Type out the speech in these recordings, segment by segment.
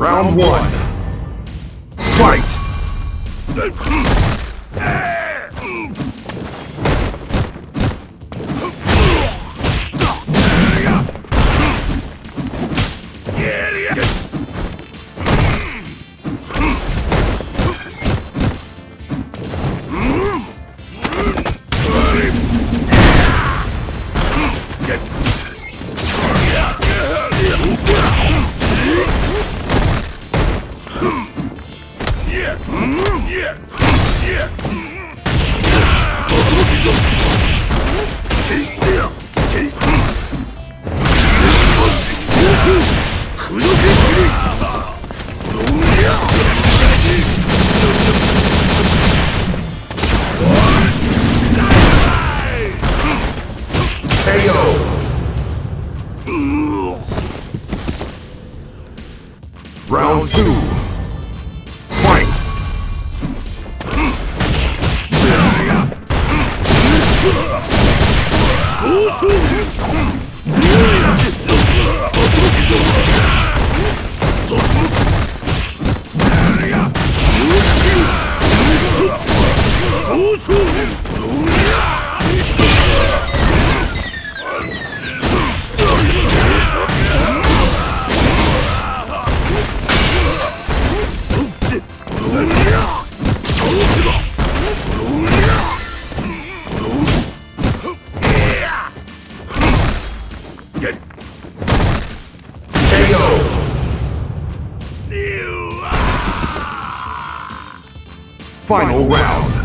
Round one. Fight! Round two. Final round.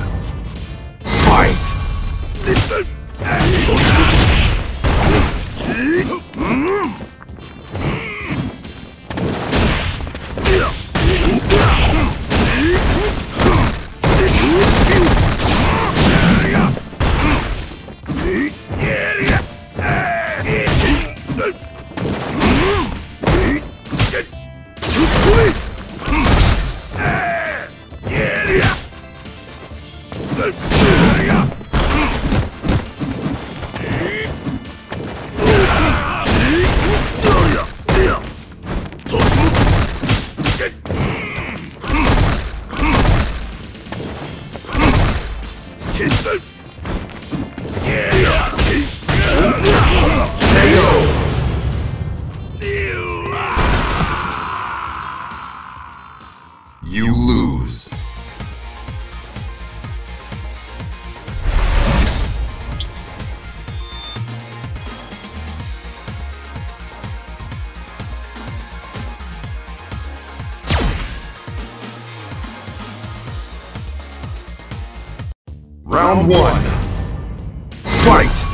Round one. Fight!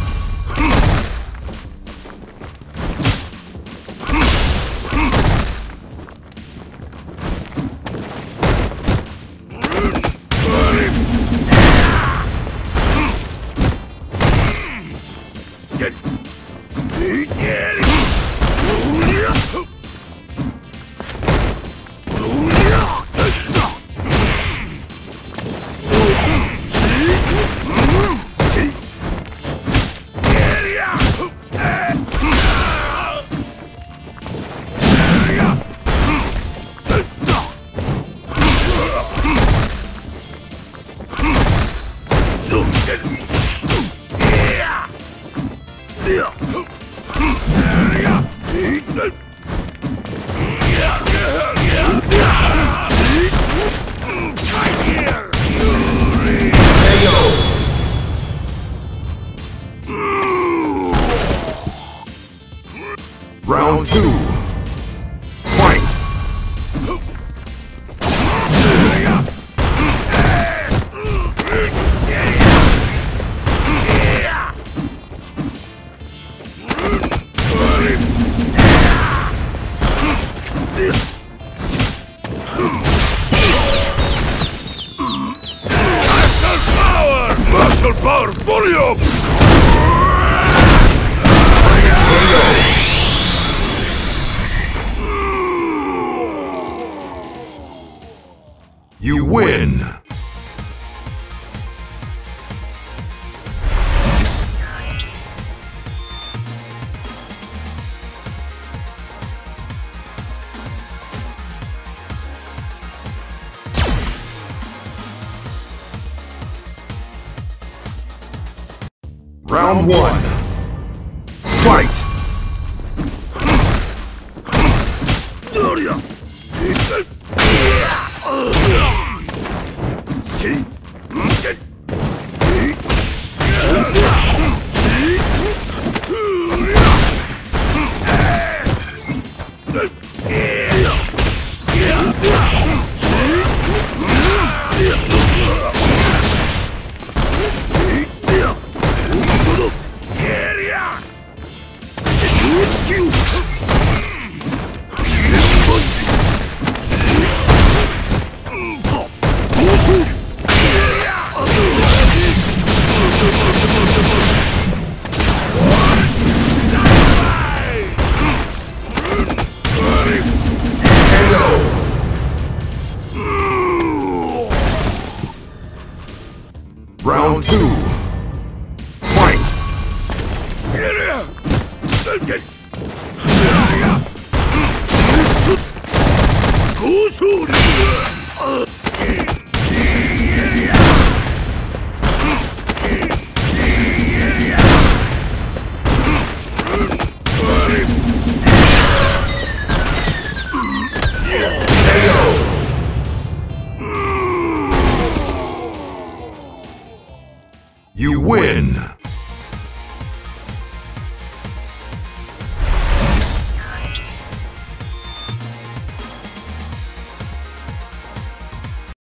Round two. Fight! Muscle power! You win! Round one. You win!